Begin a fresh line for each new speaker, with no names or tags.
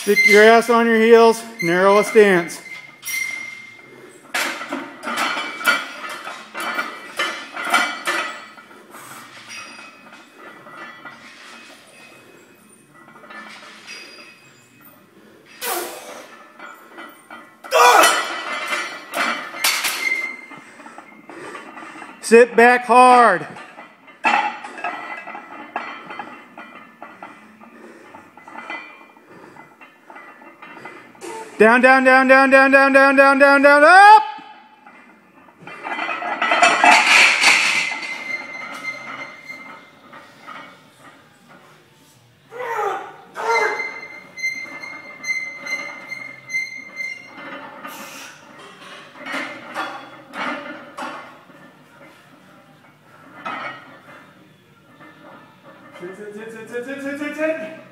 Stick your ass on your heels, narrow a stance. Sit back hard. Down, down, down, down, down, down, down, down, down, down, up! Sit, sit, sit, sit, sit, sit, sit, sit!